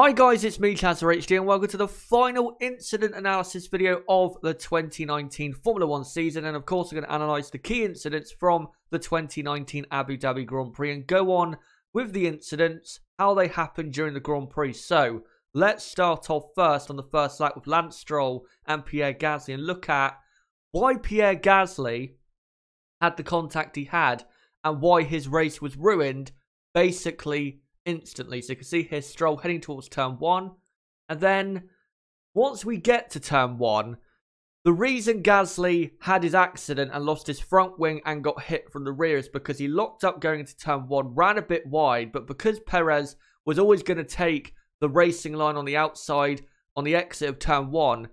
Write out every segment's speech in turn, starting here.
Hi guys, it's me, Chazza HD, and welcome to the final incident analysis video of the 2019 Formula One season. And of course, we're going to analyse the key incidents from the 2019 Abu Dhabi Grand Prix and go on with the incidents, how they happened during the Grand Prix. So, let's start off first on the first lap with Lance Stroll and Pierre Gasly and look at why Pierre Gasly had the contact he had and why his race was ruined basically instantly. So you can see here Stroll heading towards turn one. And then once we get to turn one, the reason Gasly had his accident and lost his front wing and got hit from the rear is because he locked up going into turn one, ran a bit wide, but because Perez was always going to take the racing line on the outside on the exit of turn one,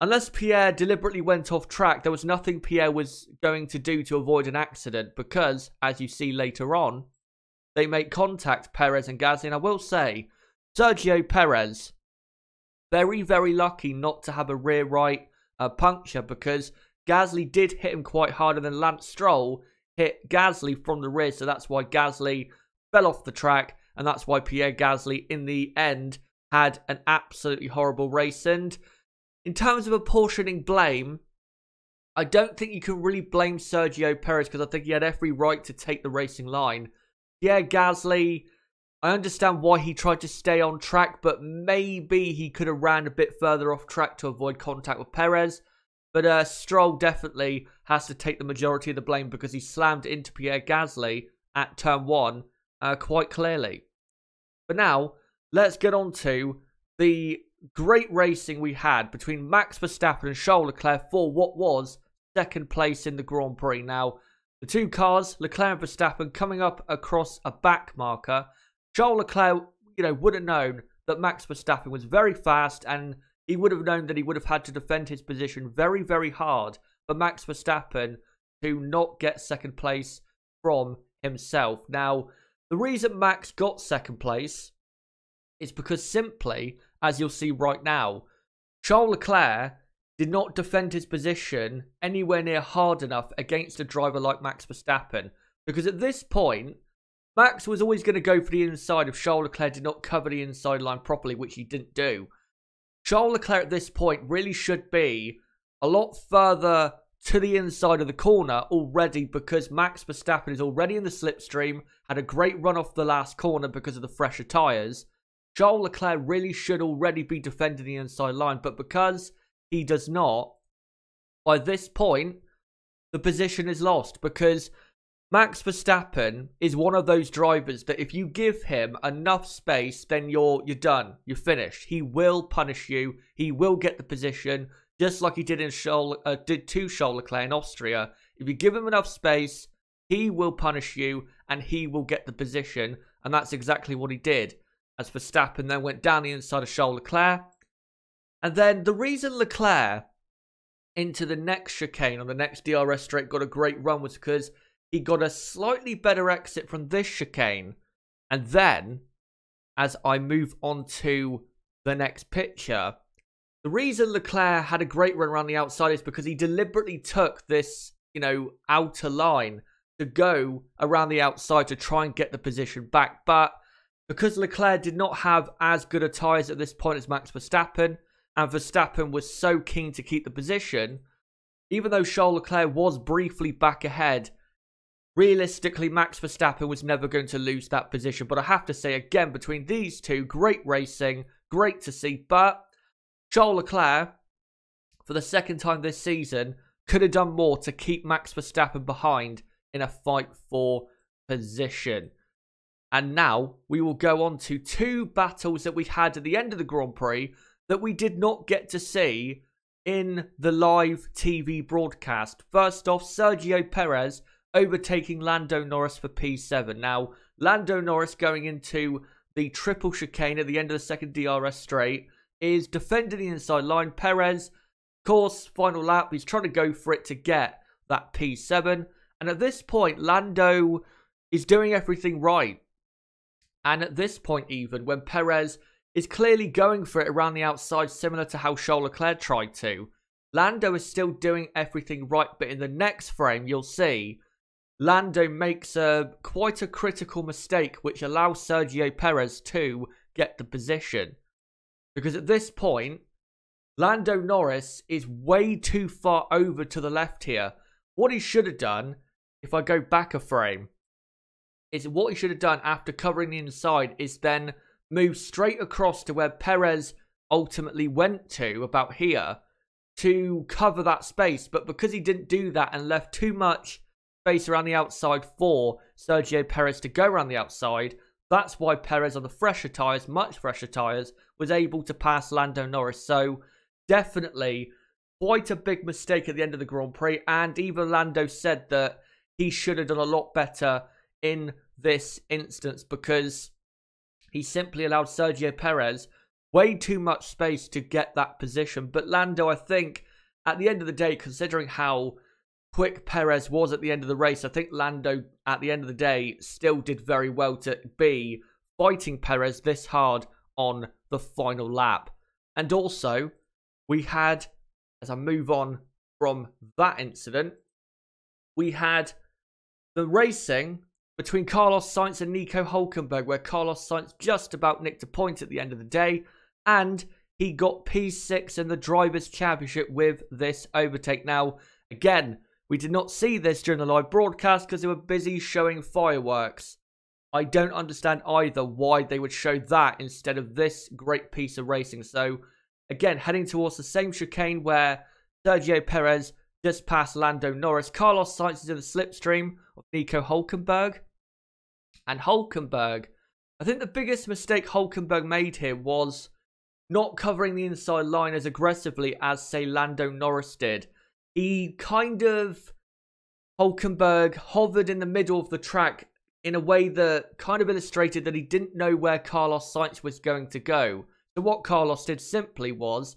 unless Pierre deliberately went off track, there was nothing Pierre was going to do to avoid an accident because, as you see later on, they make contact, Perez and Gasly. And I will say, Sergio Perez, very, very lucky not to have a rear right uh, puncture because Gasly did hit him quite hard. And then Lance Stroll hit Gasly from the rear. So that's why Gasly fell off the track. And that's why Pierre Gasly, in the end, had an absolutely horrible race. And in terms of apportioning blame, I don't think you can really blame Sergio Perez because I think he had every right to take the racing line yeah, Gasly, I understand why he tried to stay on track, but maybe he could have ran a bit further off track to avoid contact with Perez. But uh, Stroll definitely has to take the majority of the blame because he slammed into Pierre Gasly at turn one uh, quite clearly. But now, let's get on to the great racing we had between Max Verstappen and Charles Leclerc for what was second place in the Grand Prix. Now, the two cars, Leclerc and Verstappen, coming up across a back marker. Charles Leclerc, you know, would have known that Max Verstappen was very fast and he would have known that he would have had to defend his position very, very hard for Max Verstappen to not get second place from himself. Now, the reason Max got second place is because simply, as you'll see right now, Charles Leclerc did not defend his position anywhere near hard enough against a driver like Max Verstappen. Because at this point, Max was always going to go for the inside if Charles Leclerc did not cover the inside line properly, which he didn't do. Charles Leclerc at this point really should be a lot further to the inside of the corner already because Max Verstappen is already in the slipstream, had a great run off the last corner because of the fresher tyres. Charles Leclerc really should already be defending the inside line, but because he does not, by this point, the position is lost because Max Verstappen is one of those drivers that if you give him enough space, then you're you're done. You're finished. He will punish you. He will get the position, just like he did in Charles, uh, did to Charles Leclerc in Austria. If you give him enough space, he will punish you and he will get the position. And that's exactly what he did. As Verstappen then went down the inside of Charles Leclerc, and then the reason Leclerc into the next chicane on the next DRS straight got a great run was because he got a slightly better exit from this chicane. And then, as I move on to the next picture, the reason Leclerc had a great run around the outside is because he deliberately took this, you know, outer line to go around the outside to try and get the position back. But because Leclerc did not have as good a tyres at this point as Max Verstappen, and Verstappen was so keen to keep the position, even though Charles Leclerc was briefly back ahead, realistically, Max Verstappen was never going to lose that position. But I have to say, again, between these two, great racing, great to see. But Charles Leclerc, for the second time this season, could have done more to keep Max Verstappen behind in a fight for position. And now we will go on to two battles that we had at the end of the Grand Prix that we did not get to see in the live TV broadcast. First off, Sergio Perez overtaking Lando Norris for P7. Now, Lando Norris going into the triple chicane at the end of the second DRS straight is defending the inside line. Perez, of course, final lap, he's trying to go for it to get that P7. And at this point, Lando is doing everything right. And at this point, even when Perez is clearly going for it around the outside, similar to how Charles Leclerc tried to. Lando is still doing everything right, but in the next frame, you'll see Lando makes a quite a critical mistake, which allows Sergio Perez to get the position. Because at this point, Lando Norris is way too far over to the left here. What he should have done, if I go back a frame, is what he should have done after covering the inside is then move straight across to where Perez ultimately went to, about here, to cover that space. But because he didn't do that and left too much space around the outside for Sergio Perez to go around the outside, that's why Perez on the fresher tyres, much fresher tyres, was able to pass Lando Norris. So definitely quite a big mistake at the end of the Grand Prix. And even Lando said that he should have done a lot better in this instance because he simply allowed Sergio Perez way too much space to get that position. But Lando, I think, at the end of the day, considering how quick Perez was at the end of the race, I think Lando, at the end of the day, still did very well to be fighting Perez this hard on the final lap. And also, we had, as I move on from that incident, we had the racing between Carlos Sainz and Nico Hulkenberg, where Carlos Sainz just about nicked a point at the end of the day, and he got P6 in the Drivers' Championship with this overtake. Now, again, we did not see this during the live broadcast because they were busy showing fireworks. I don't understand either why they would show that instead of this great piece of racing. So, again, heading towards the same chicane where Sergio Perez just past Lando Norris. Carlos Sainz is in the slipstream of Nico Hulkenberg. And Hulkenberg, I think the biggest mistake Hulkenberg made here was not covering the inside line as aggressively as, say, Lando Norris did he kind of Hulkenberg hovered in the middle of the track in a way that kind of illustrated that he didn't know where Carlos Sainz was going to go. So what Carlos did simply was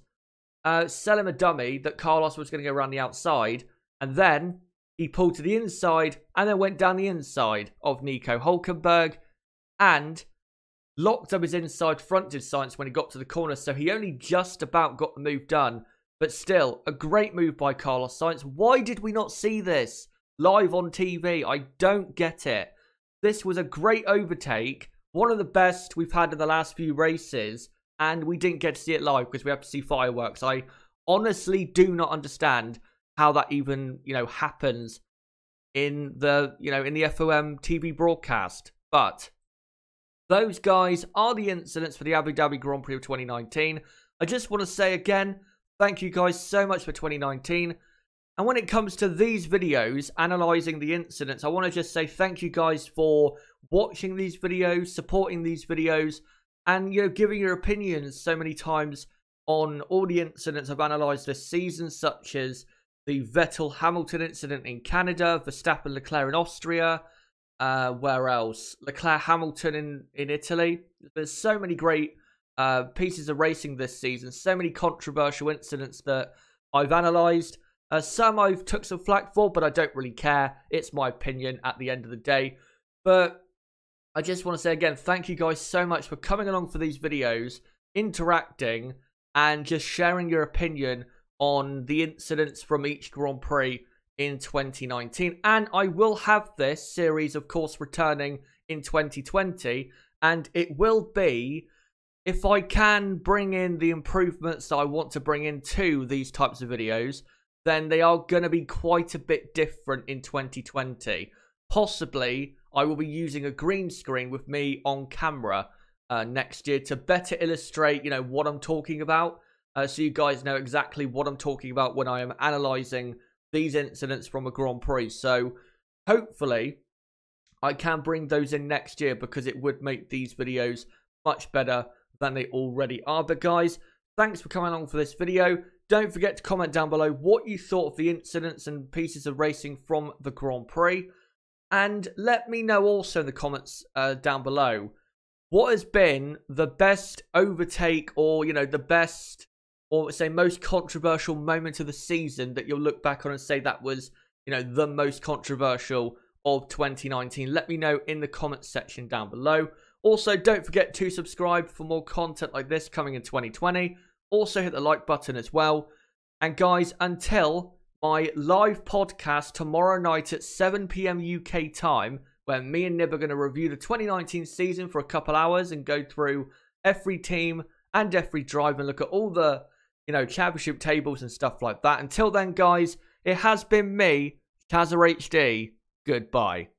uh, sell him a dummy that Carlos was going to go around the outside, and then he pulled to the inside and then went down the inside of Nico Hulkenberg and locked up his inside fronted Sainz when he got to the corner. So he only just about got the move done but still, a great move by Carlos Sainz. Why did we not see this live on TV? I don't get it. This was a great overtake, one of the best we've had in the last few races, and we didn't get to see it live because we have to see fireworks. I honestly do not understand how that even, you know, happens in the, you know, in the FOM TV broadcast. But those guys are the incidents for the Abu Dhabi Grand Prix of 2019. I just want to say again, Thank you guys so much for 2019. And when it comes to these videos, analysing the incidents, I want to just say thank you guys for watching these videos, supporting these videos, and you know, giving your opinions so many times on all the incidents I've analysed this season, such as the Vettel Hamilton incident in Canada, Verstappen Leclerc in Austria, uh, where else? Leclerc Hamilton in, in Italy. There's so many great uh, pieces of racing this season. So many controversial incidents that I've analysed. Uh, some I've took some flack for, but I don't really care. It's my opinion at the end of the day. But I just want to say again, thank you guys so much for coming along for these videos, interacting, and just sharing your opinion on the incidents from each Grand Prix in 2019. And I will have this series, of course, returning in 2020. And it will be if I can bring in the improvements that I want to bring into these types of videos, then they are going to be quite a bit different in 2020. Possibly, I will be using a green screen with me on camera uh, next year to better illustrate, you know, what I'm talking about. Uh, so you guys know exactly what I'm talking about when I am analysing these incidents from a Grand Prix. So hopefully, I can bring those in next year because it would make these videos much better than they already are. But guys, thanks for coming along for this video. Don't forget to comment down below what you thought of the incidents and pieces of racing from the Grand Prix. And let me know also in the comments uh, down below what has been the best overtake or, you know, the best or say most controversial moment of the season that you'll look back on and say that was, you know, the most controversial of 2019. Let me know in the comments section down below. Also, don't forget to subscribe for more content like this coming in 2020. Also, hit the like button as well. And guys, until my live podcast tomorrow night at 7 p.m. UK time, where me and Nib are going to review the 2019 season for a couple hours and go through every team and every drive and look at all the, you know, championship tables and stuff like that. Until then, guys, it has been me, Chazza HD. Goodbye.